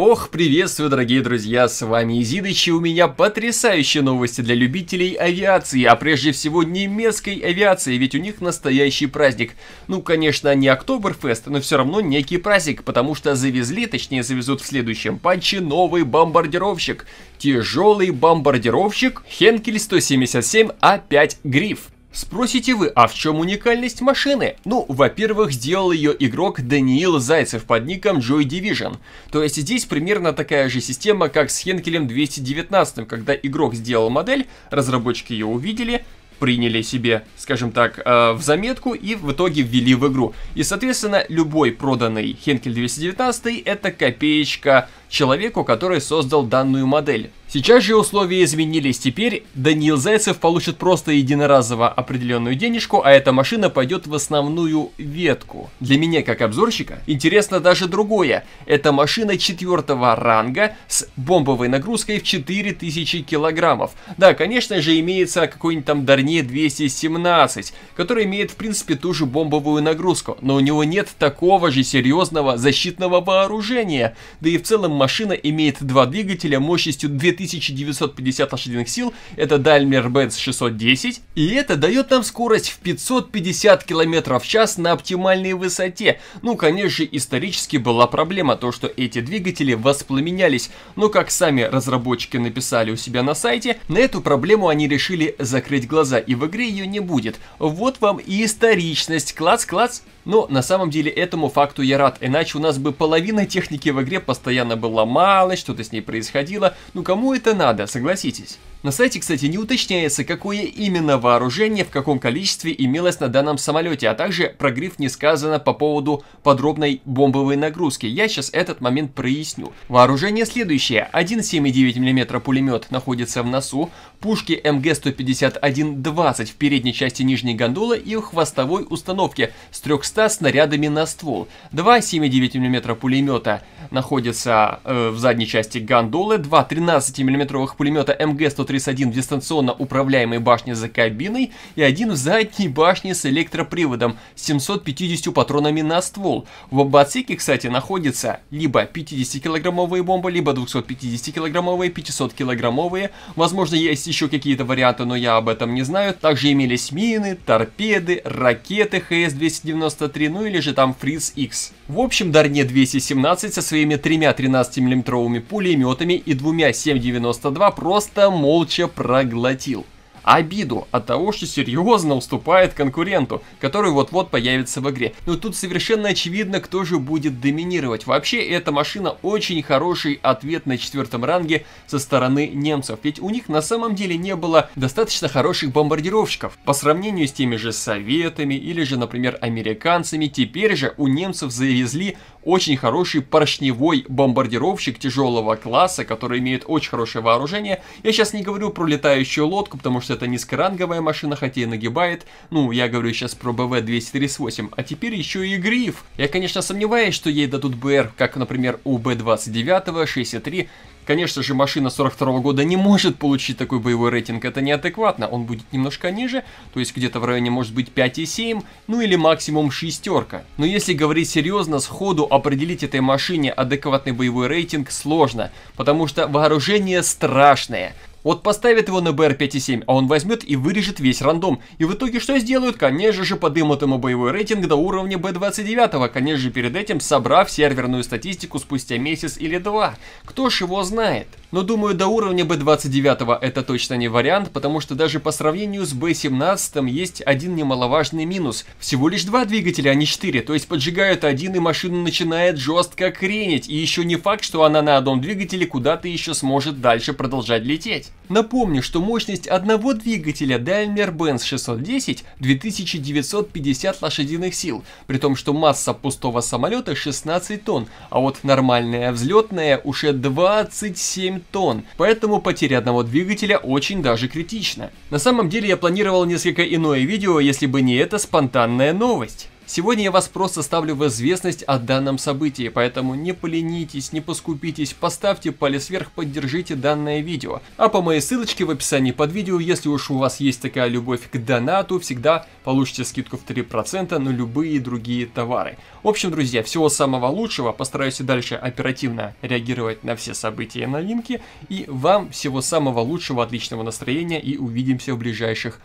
Ох, приветствую, дорогие друзья, с вами Изидыч, и у меня потрясающие новости для любителей авиации, а прежде всего немецкой авиации, ведь у них настоящий праздник. Ну, конечно, не Октоберфест, но все равно некий праздник, потому что завезли, точнее завезут в следующем патче новый бомбардировщик. Тяжелый бомбардировщик Хенкель 177А5 Гриф. Спросите вы, а в чем уникальность машины? Ну, во-первых, сделал ее игрок Даниил Зайцев под ником Joy Division. То есть здесь примерно такая же система, как с Хенкелем 219, когда игрок сделал модель, разработчики ее увидели, приняли себе, скажем так, э, в заметку и в итоге ввели в игру. И, соответственно, любой проданный Хенкель 219 это копеечка человеку, который создал данную модель. Сейчас же условия изменились. Теперь Даниил Зайцев получит просто единоразово определенную денежку, а эта машина пойдет в основную ветку. Для меня, как обзорщика, интересно даже другое. Это машина четвертого ранга с бомбовой нагрузкой в 4000 килограммов. Да, конечно же, имеется какой-нибудь там Дарне 217, который имеет, в принципе, ту же бомбовую нагрузку, но у него нет такого же серьезного защитного вооружения. Да и в целом машина имеет два двигателя мощностью 2950 лошадиных сил, это Daimler-Benz 610, и это дает нам скорость в 550 км в час на оптимальной высоте. Ну, конечно исторически была проблема, то что эти двигатели воспламенялись, но как сами разработчики написали у себя на сайте, на эту проблему они решили закрыть глаза, и в игре ее не будет. Вот вам и историчность, класс-класс. Но на самом деле этому факту я рад, иначе у нас бы половина техники в игре постоянно была ломалась, что-то с ней происходило. Ну кому это надо, согласитесь? На сайте, кстати, не уточняется, какое именно вооружение в каком количестве имелось на данном самолете, а также про гриф не сказано по поводу подробной бомбовой нагрузки. Я сейчас этот момент проясню. Вооружение следующее. 1,7,9 мм пулемет находится в носу, пушки МГ-151-20 в передней части нижней гондолы и в хвостовой установке с 300 снарядами на ствол. 2 7,9 мм пулемета находятся э, в задней части гондолы, два 13 мм пулемета МГ-131 в дистанционно управляемой башне за кабиной и один в задней башне с электроприводом с 750 патронами на ствол. В бомбоотсеке, кстати, находится либо 50-килограммовые бомбы, либо 250-килограммовые, 500-килограммовые. Возможно, есть еще какие-то варианты, но я об этом не знаю. Также имелись мины, торпеды, ракеты ХС-293, ну или же там Фриз X. В общем, Дарне 217 со своими тремя 13-мм пулеметами и двумя 7,92 просто молча проглотил обиду от того, что серьезно уступает конкуренту, который вот-вот появится в игре. Но тут совершенно очевидно, кто же будет доминировать. Вообще, эта машина очень хороший ответ на четвертом ранге со стороны немцев, ведь у них на самом деле не было достаточно хороших бомбардировщиков. По сравнению с теми же советами или же, например, американцами, теперь же у немцев завезли очень хороший поршневой бомбардировщик тяжелого класса, который имеет очень хорошее вооружение. Я сейчас не говорю про летающую лодку, потому что это низкоранговая машина, хотя и нагибает. Ну, я говорю сейчас про БВ-238, а теперь еще и Гриф. Я, конечно, сомневаюсь, что ей дадут БР, как, например, у Б-29, 63, Конечно же, машина 42 -го года не может получить такой боевой рейтинг, это неадекватно, он будет немножко ниже, то есть где-то в районе может быть 5,7, ну или максимум шестерка. Но если говорить серьезно, сходу определить этой машине адекватный боевой рейтинг сложно, потому что вооружение страшное. Вот поставят его на BR5.7, а он возьмет и вырежет весь рандом. И в итоге что сделают? Конечно же подымут ему боевой рейтинг до уровня B29, конечно же перед этим собрав серверную статистику спустя месяц или два. Кто ж его знает? Но думаю до уровня B29 это точно не вариант, потому что даже по сравнению с B17 есть один немаловажный минус. Всего лишь два двигателя, а не четыре, то есть поджигают один и машина начинает жестко кренить. И еще не факт, что она на одном двигателе куда-то еще сможет дальше продолжать лететь. Напомню, что мощность одного двигателя Daimler-Benz 610 2950 лошадиных сил, при том, что масса пустого самолета 16 тонн, а вот нормальная взлетная уже 27 тонн, поэтому потеря одного двигателя очень даже критична. На самом деле я планировал несколько иное видео, если бы не эта спонтанная новость. Сегодня я вас просто ставлю в известность о данном событии, поэтому не поленитесь, не поскупитесь, поставьте палец вверх, поддержите данное видео. А по моей ссылочке в описании под видео, если уж у вас есть такая любовь к донату, всегда получите скидку в 3% на любые другие товары. В общем, друзья, всего самого лучшего, постараюсь и дальше оперативно реагировать на все события и новинки, и вам всего самого лучшего, отличного настроения и увидимся в ближайших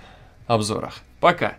обзорах. Пока!